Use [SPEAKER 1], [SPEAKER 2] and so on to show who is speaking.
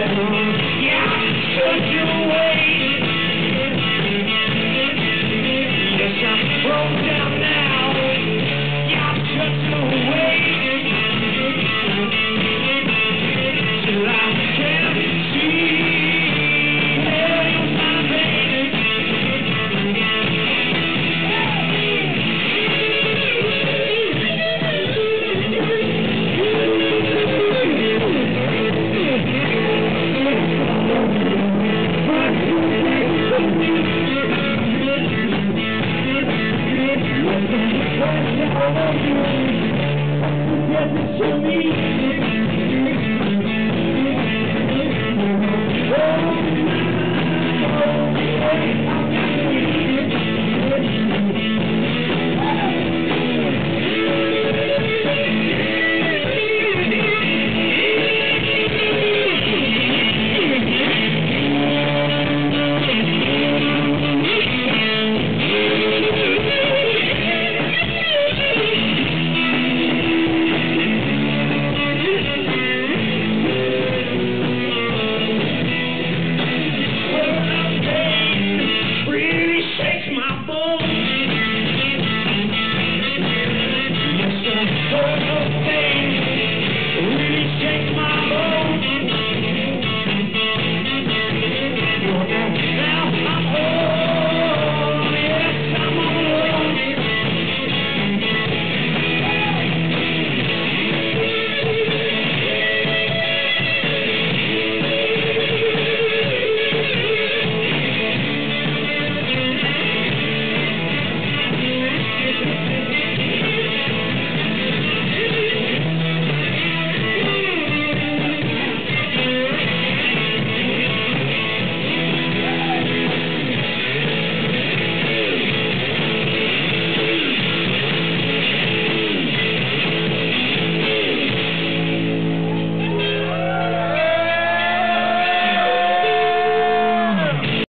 [SPEAKER 1] Yeah.
[SPEAKER 2] Oh,